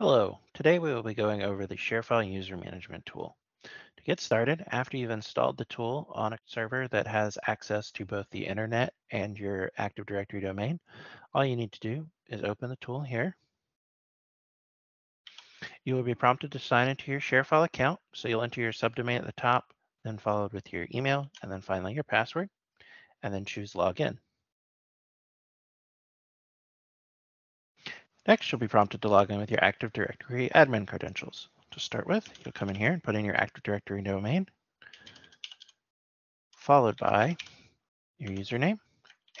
Hello, today we will be going over the ShareFile User Management tool. To get started, after you've installed the tool on a server that has access to both the internet and your Active Directory domain, all you need to do is open the tool here. You will be prompted to sign into your ShareFile account, so you'll enter your subdomain at the top, then followed with your email, and then finally your password, and then choose Login. Next, you'll be prompted to log in with your Active Directory admin credentials. To start with, you'll come in here and put in your Active Directory domain, followed by your username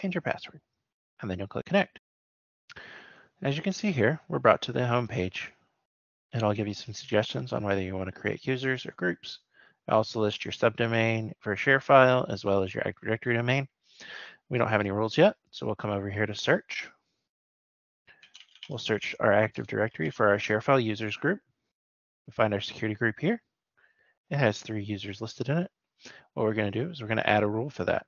and your password, and then you'll click Connect. As you can see here, we're brought to the home page. It'll give you some suggestions on whether you want to create users or groups. It also lists your subdomain for a share file as well as your Active Directory domain. We don't have any rules yet, so we'll come over here to search. We'll search our Active Directory for our ShareFile users group. We find our security group here. It has three users listed in it. What we're going to do is we're going to add a rule for that.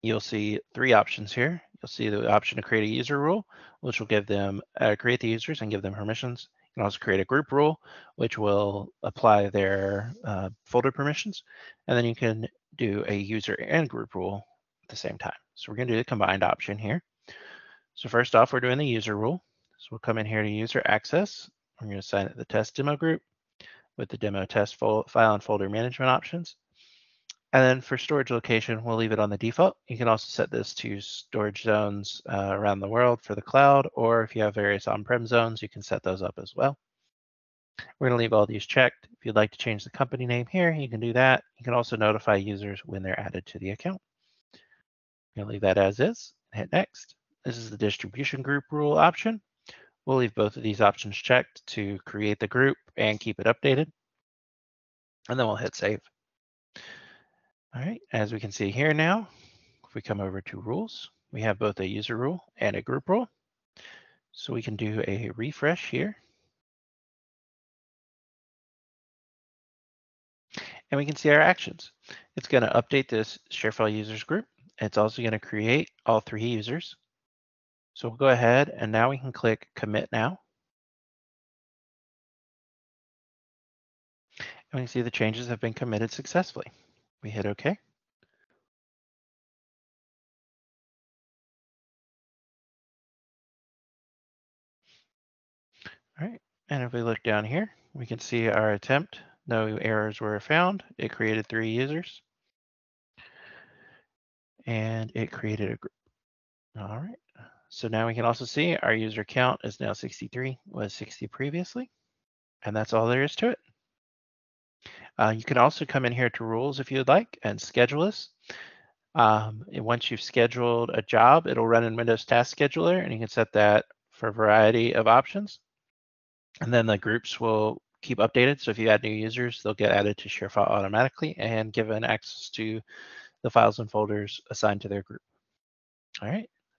You'll see three options here. You'll see the option to create a user rule, which will give them uh, create the users and give them permissions. You can also create a group rule, which will apply their uh, folder permissions. And then you can do a user and group rule at the same time. So we're going to do the combined option here. So first off, we're doing the user rule. So we'll come in here to user access. We're going to assign it the test demo group with the demo test file and folder management options. And then for storage location, we'll leave it on the default. You can also set this to storage zones uh, around the world for the cloud, or if you have various on-prem zones, you can set those up as well. We're going to leave all these checked. If you'd like to change the company name here, you can do that. You can also notify users when they're added to the account. To leave that as is, hit next. This is the distribution group rule option. We'll leave both of these options checked to create the group and keep it updated. And then we'll hit save. All right, as we can see here now, if we come over to rules, we have both a user rule and a group rule. So we can do a refresh here. And we can see our actions. It's going to update this ShareFile users group. It's also going to create all three users. So we'll go ahead and now we can click commit now. And we can see the changes have been committed successfully. We hit OK. All right, and if we look down here, we can see our attempt. No errors were found. It created three users. And it created a group. All right. So now we can also see our user count is now 63, was 60 previously. And that's all there is to it. Uh, you can also come in here to rules if you'd like and schedule this. Um, once you've scheduled a job, it'll run in Windows Task Scheduler and you can set that for a variety of options. And then the groups will keep updated. So if you add new users, they'll get added to ShareFile automatically and given access to the files and folders assigned to their group. All right.